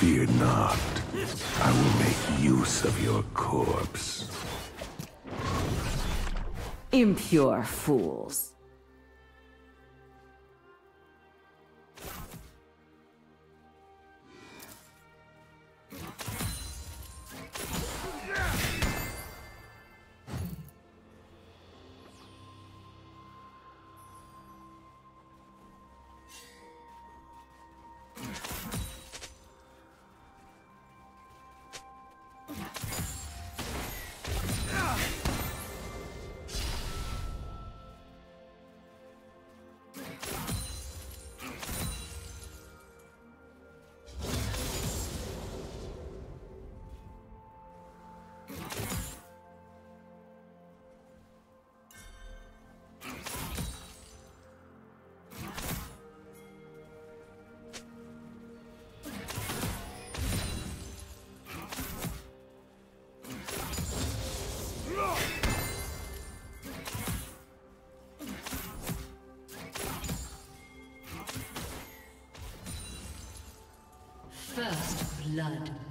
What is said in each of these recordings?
Fear not. I will make use of your corpse. Impure fools. Blood.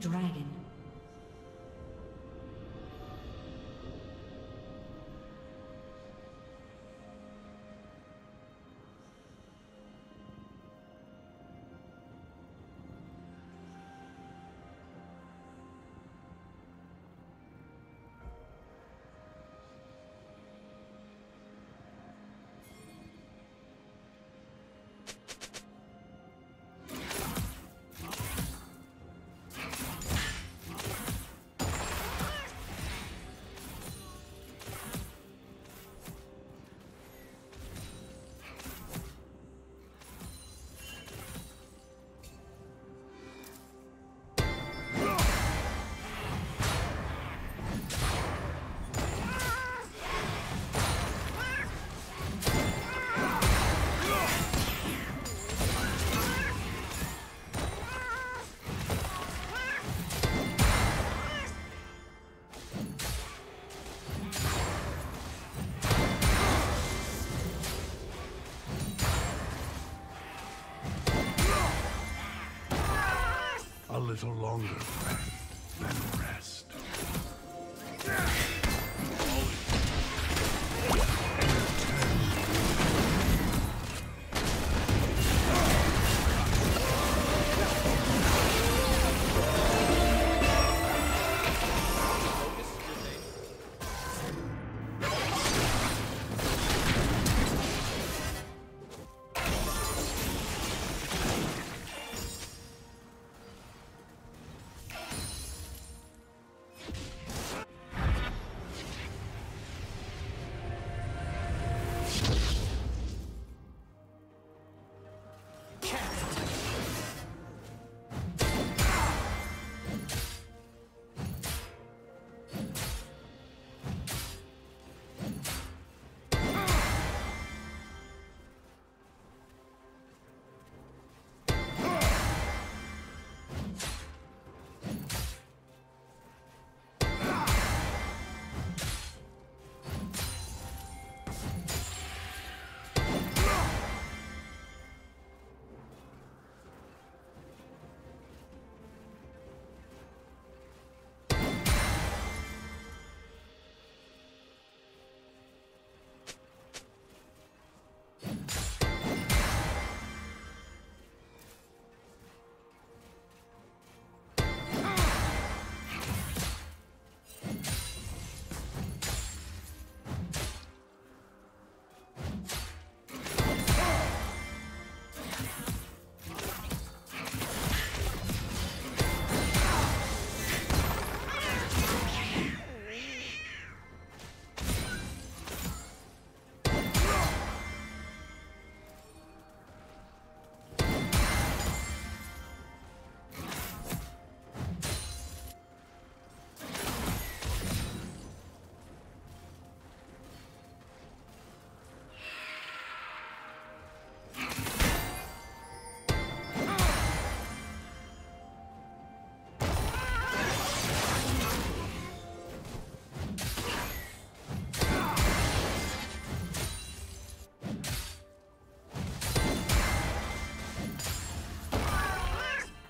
Dragon. Little longer, friend,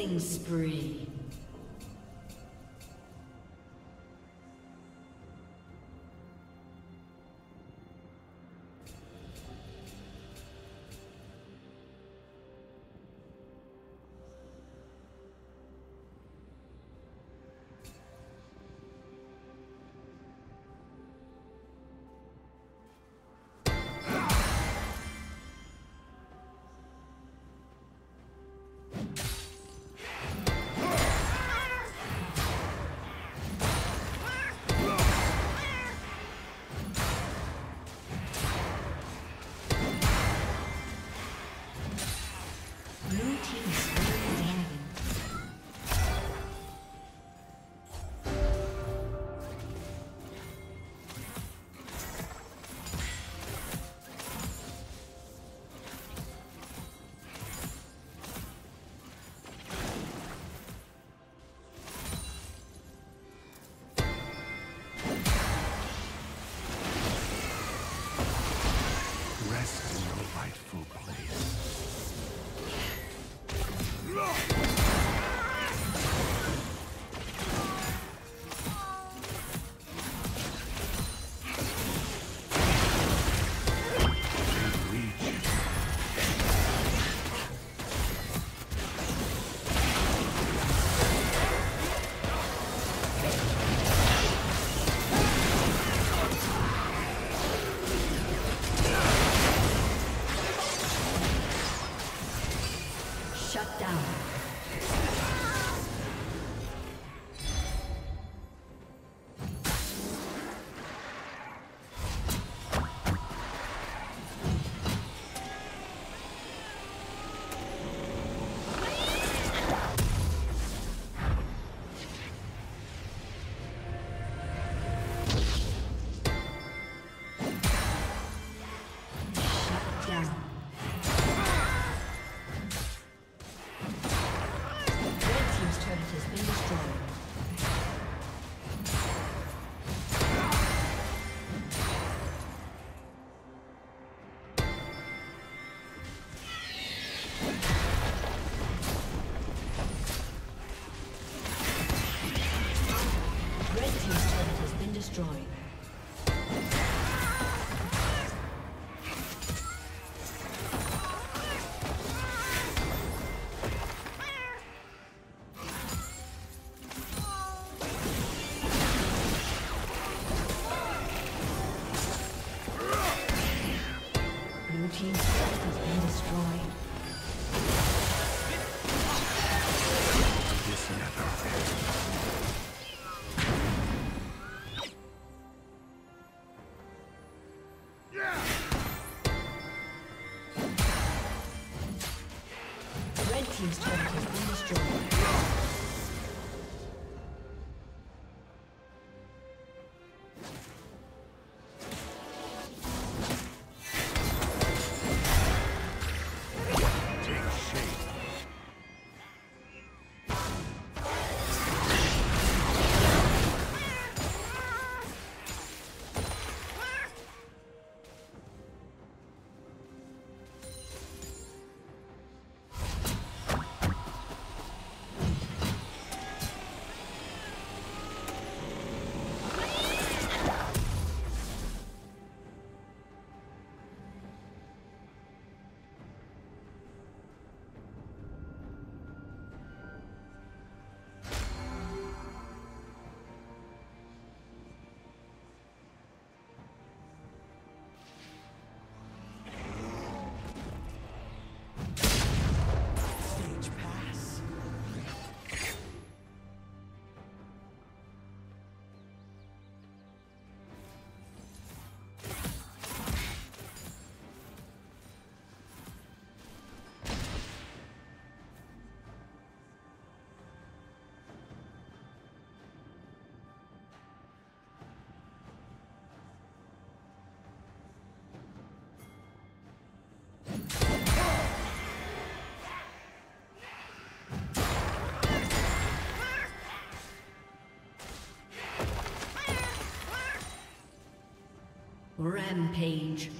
Killing spree. Rampage. Killing spree.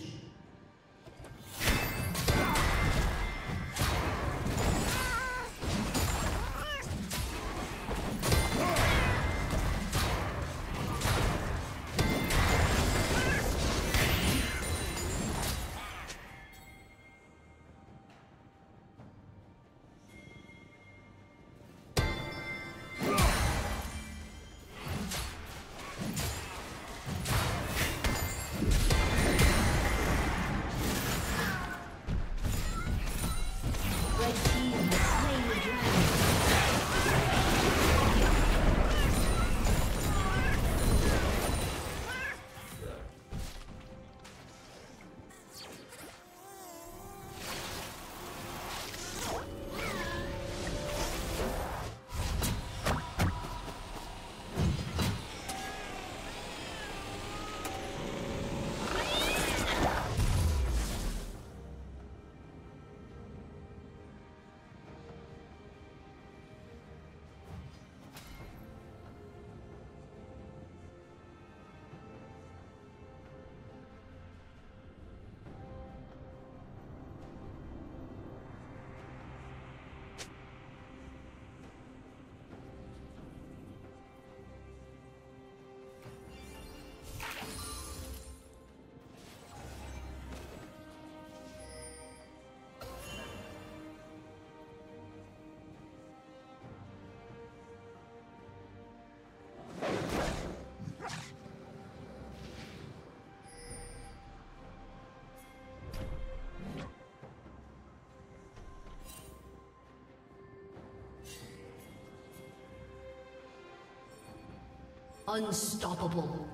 Unstoppable.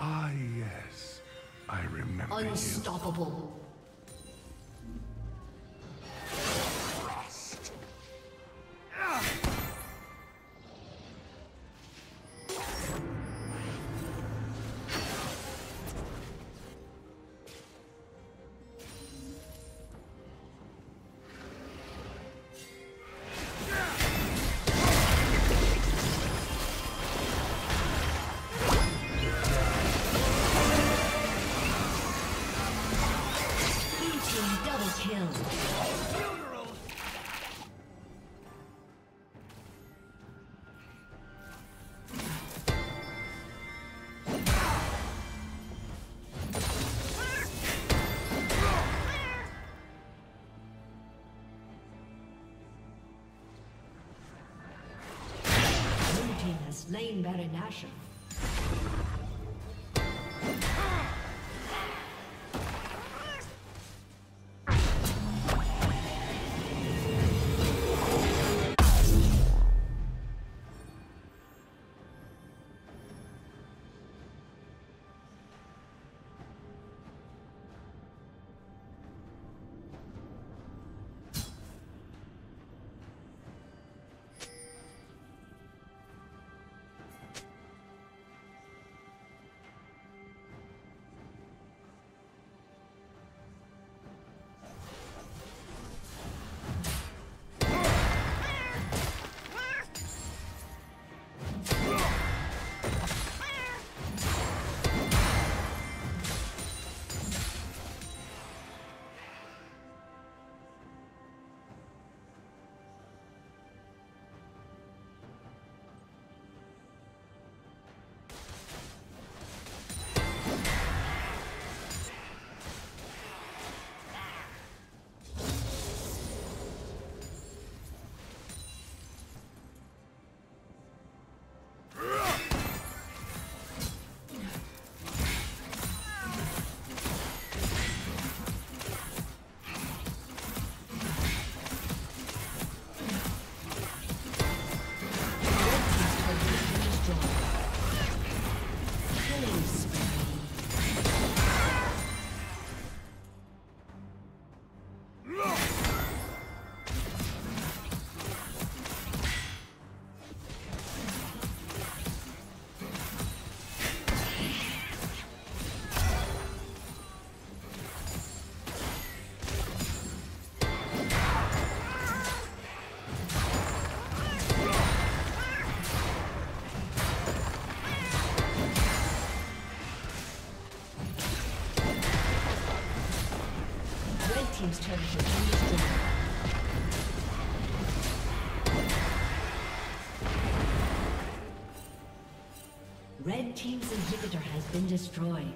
Ah, yes. I remember you. Unstoppable. Blue slain Baron Nashor. Inhibitor has been destroyed.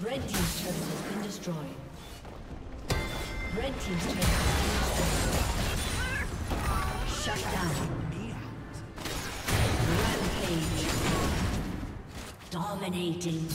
Red Team's turret has been destroyed. Red Team's turret has been destroyed. Shut down. Rampage. Dominating.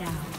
down.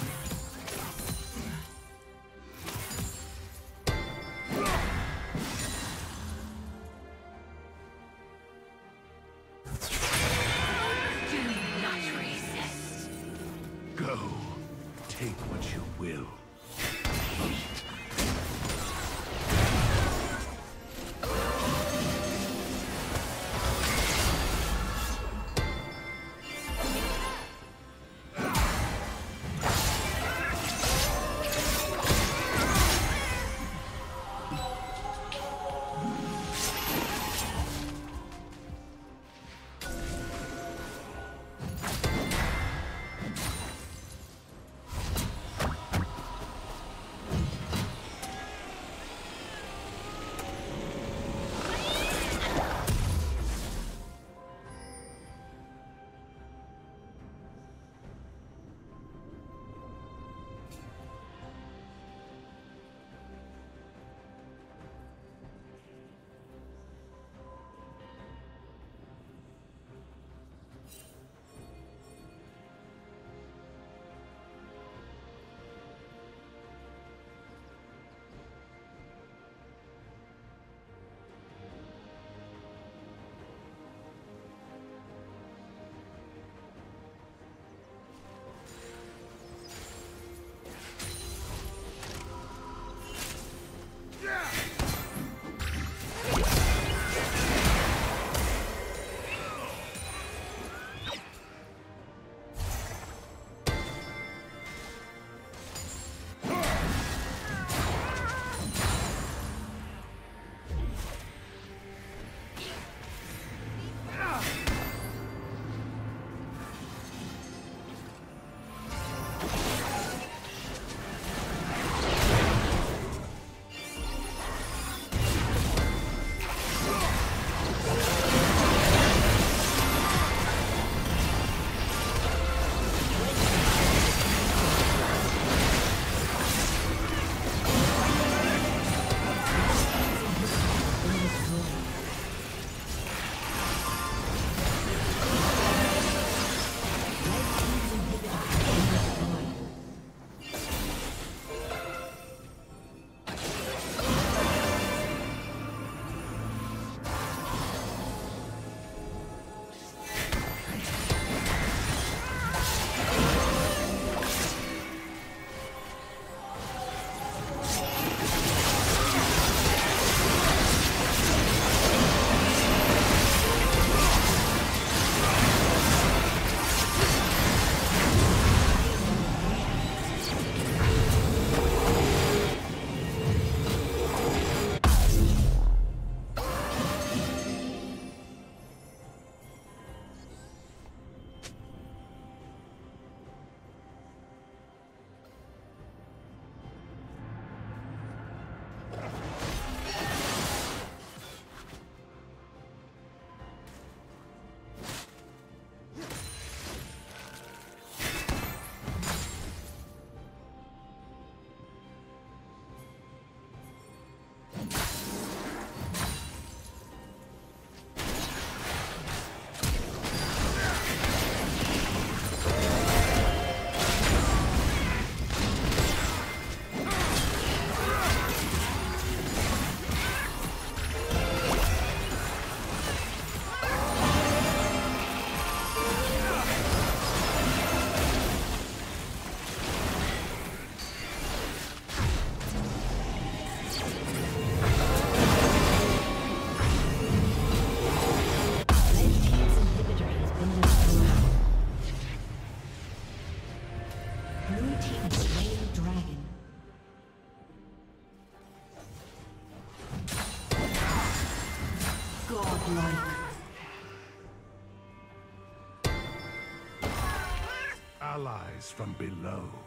From below.